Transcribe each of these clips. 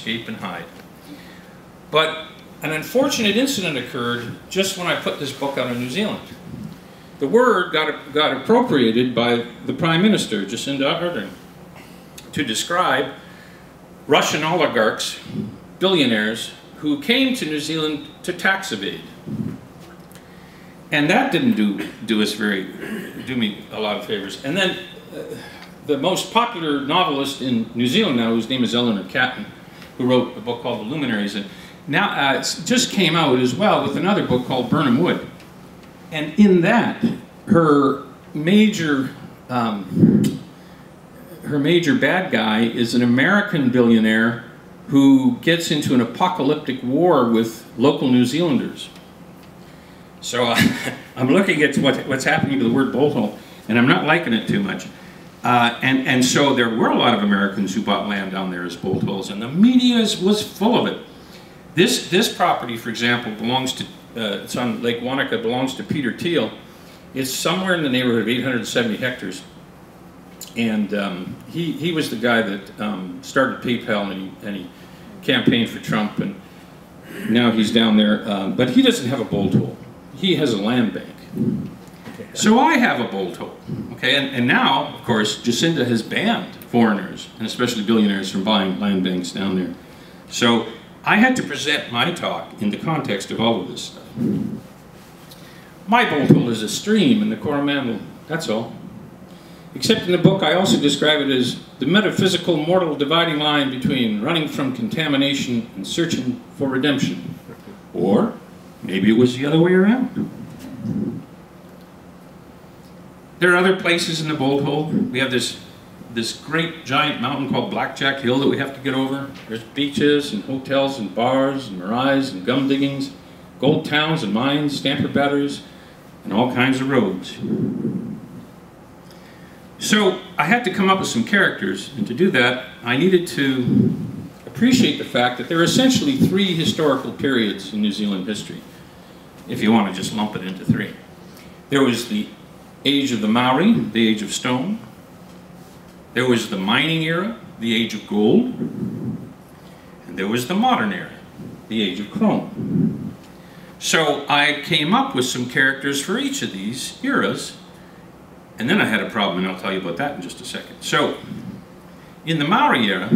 escape and hide. But an unfortunate incident occurred just when I put this book out in New Zealand. The word got, got appropriated by the Prime Minister, Jacinda Ardern, to describe Russian oligarchs, billionaires, who came to New Zealand to tax evade. And that didn't do, do us very, do me a lot of favors. And then uh, the most popular novelist in New Zealand now, whose name is Eleanor Catton, who wrote a book called The Luminaries, and now uh, just came out as well with another book called Birnam Wood. And in that, her major um, her major bad guy is an American billionaire who gets into an apocalyptic war with local New Zealanders. So uh, I'm looking at what, what's happening to the word bolt hole, and I'm not liking it too much. Uh, and, and so there were a lot of Americans who bought land down there as bolt holes, and the media was full of it. This, this property, for example, belongs to, uh, it's on Lake Wanaka, belongs to Peter Thiel. It's somewhere in the neighborhood of 870 hectares. And um, he, he was the guy that um, started PayPal and he, and he campaigned for Trump and now he's down there. Um, but he doesn't have a bolt hole. He has a land bank. So I have a bolt hole. Okay, and, and now, of course, Jacinda has banned foreigners and especially billionaires from buying land banks down there. So I had to present my talk in the context of all of this stuff. My bolt hole is a stream in the Coromandel, that's all. Except in the book I also describe it as the metaphysical mortal dividing line between running from contamination and searching for redemption. Or maybe it was the other way around. There are other places in the bolt hole. We have this this great giant mountain called Blackjack Hill that we have to get over. There's beaches and hotels and bars and maraes and gum diggings, gold towns and mines, stamper batteries, and all kinds of roads. So I had to come up with some characters, and to do that, I needed to appreciate the fact that there are essentially three historical periods in New Zealand history, if you want to just lump it into three. There was the age of the Maori, the age of stone, there was the mining era, the age of gold, and there was the modern era, the age of chrome. So I came up with some characters for each of these eras, and then I had a problem, and I'll tell you about that in just a second. So, in the Maori era,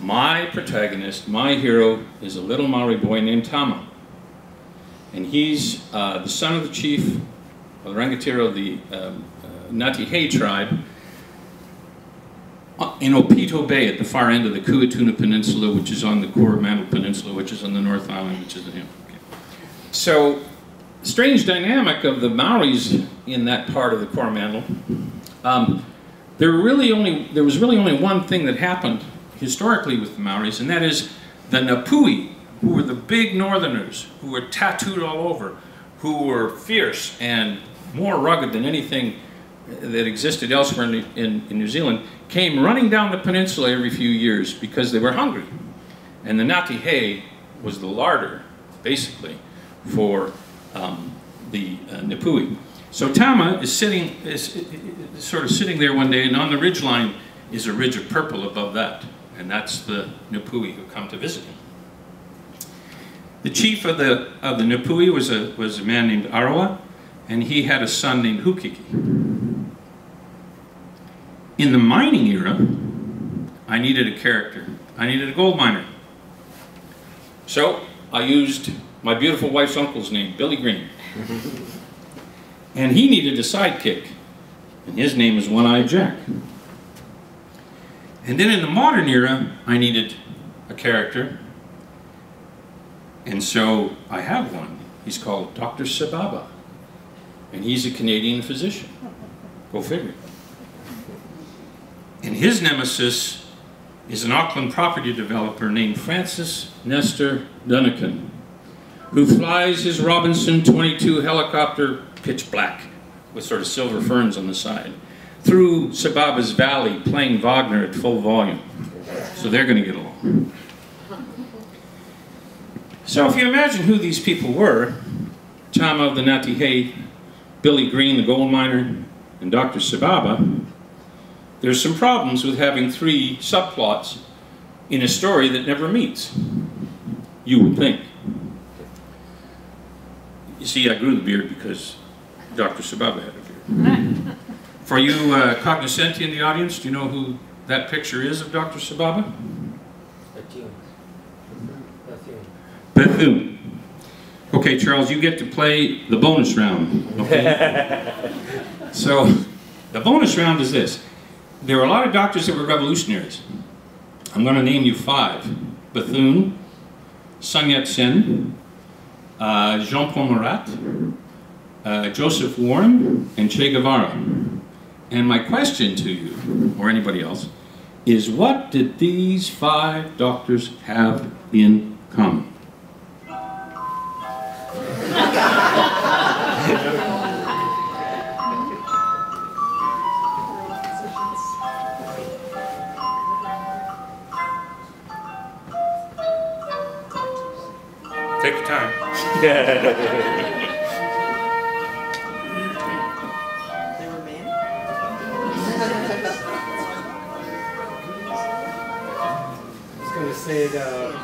my protagonist, my hero, is a little Maori boy named Tama. And he's uh, the son of the chief the Rangatira of the um, Ngati Hei tribe uh, in Opito Bay at the far end of the Kuaotunu Peninsula, which is on the Coromandel Peninsula, which is on the North Island, which is the, okay. So, strange dynamic of the Maoris in that part of the Coromandel. Um, there really only there was really only one thing that happened historically with the Maoris, and that is the Ngāpuhi, who were the big northerners, who were tattooed all over, who were fierce and more rugged than anything that existed elsewhere in, in, in, New Zealand came running down the peninsula every few years because they were hungry. And the Ngati Hei was the larder, basically, for um, the uh, Ngāpuhi. So Tama is sitting, is, is sort of sitting there one day, and on the ridge line is a ridge of purple above that, and that's the Ngāpuhi who come to visit him. The chief of the of the Ngāpuhi was a was a man named Arawa, and he had a son named Hukiki. In the mining era, I needed a character. I needed a gold miner. So I used my beautiful wife's uncle's name, Billy Green. and he needed a sidekick. And his name is One-Eyed Jack. And then in the modern era, I needed a character. And so I have one. He's called Dr. Sababa. And he's a Canadian physician. Go figure. And his nemesis is an Auckland property developer named Francis Nestor Dunnican, who flies his Robinson 22 helicopter pitch black with sort of silver ferns on the side through Sababa's Valley playing Wagner at full volume. So they're going to get along. So if you imagine who these people were, Tama of the Ngati Hei, Billy Green, the gold miner, and Dr. Sababa, there's some problems with having three subplots in a story that never meets. You would think. You see, I grew the beard because Dr. Sababa had a beard. For you uh, cognoscenti in the audience, do you know who that picture is of Dr. Sababa? Bethune. Bethune. Bethune. Okay, Charles, you get to play the bonus round. Okay? so, the bonus round is this. There were a lot of doctors that were revolutionaries. I'm going to name you five. Bethune, Sun Yat-sen, uh, Jean-Paul Marat, uh, Joseph Warren, and Che Guevara. And my question to you, or anybody else, is what did these five doctors have in common? They were men? I was gonna say the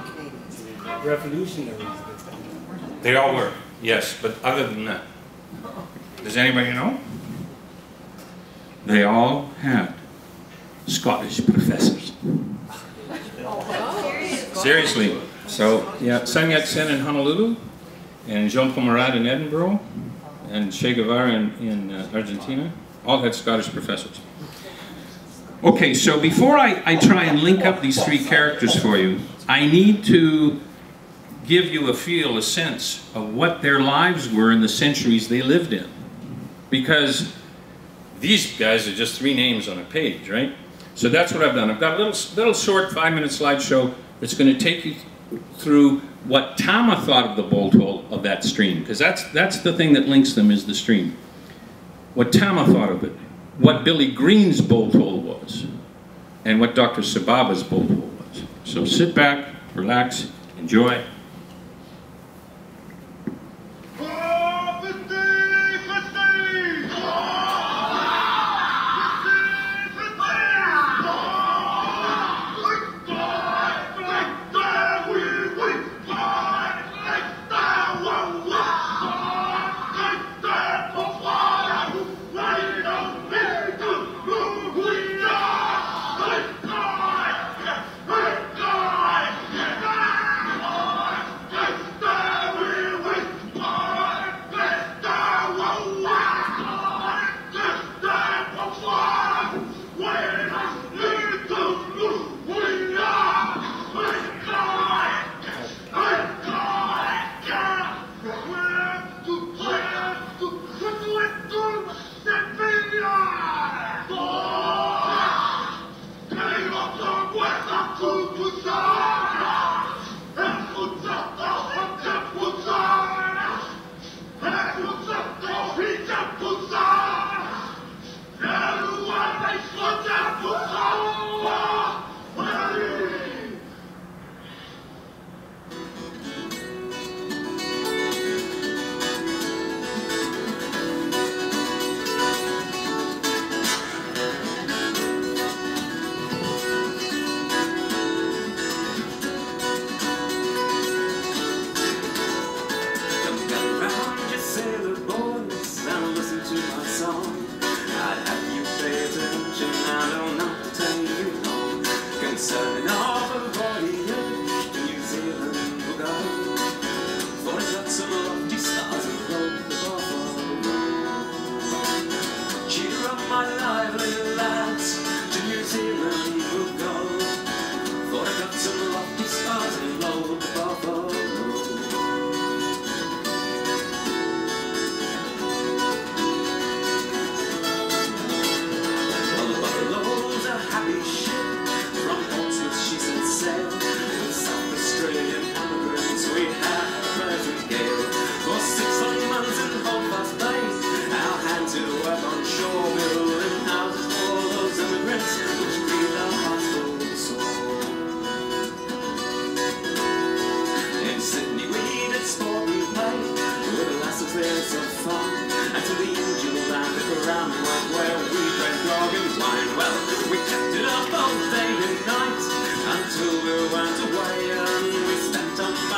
revolutionaries. They all were, yes, but other than that, does anybody know? They all had Scottish professors. Oh, Seriously. So, yeah, Sun Yat-sen in Honolulu, and Jean-Paul Marat in Edinburgh, and Che Guevara in, in uh, Argentina, all had Scottish professors. Okay, so before I, I try and link up these three characters for you, I need to give you a feel, a sense of what their lives were in the centuries they lived in. Because these guys are just three names on a page, right? So that's what I've done. I've got a little, little short five-minute slideshow that's going to take you through what Tama thought of the bolt hole of that stream, because that's, that's the thing that links them is the stream. What Tama thought of it, what Billy Green's bolt hole was, and what Dr. Sababa's bolt hole was. So sit back, relax, enjoy.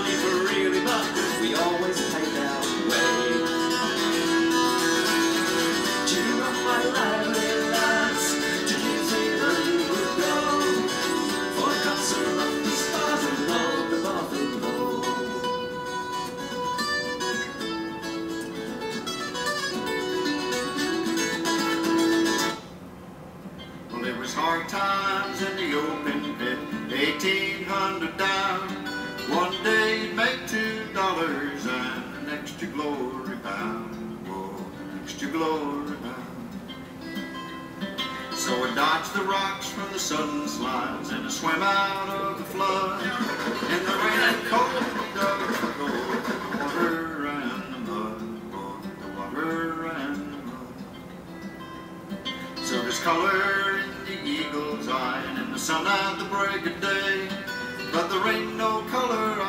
Money freely, but we always paid So I dodged the rocks from the sudden slides and I swam out of the flood. And the rain and cold, dug for gold, the water and the mud. The water and the mud. So there's color in the eagle's eye and in the sun at the break of day. But there ain't no color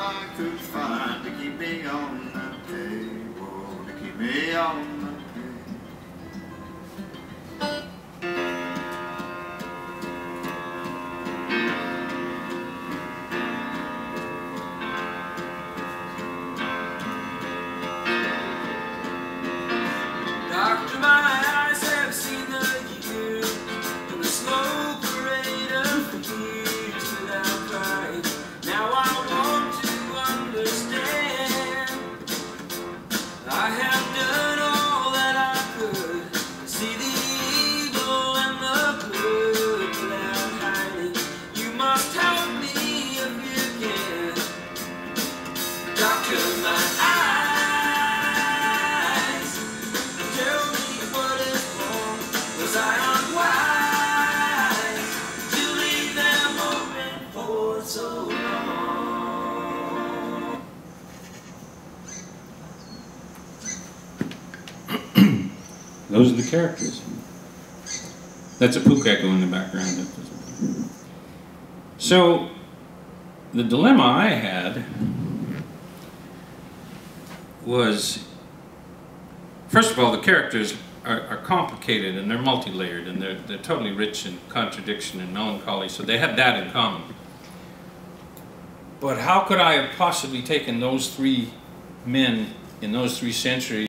characters. That's a pukeko in the background. So, the dilemma I had was first of all, the characters are, are complicated and they're multi layered and they're, they're totally rich in contradiction and melancholy, so they had that in common. But how could I have possibly taken those three men in those three centuries?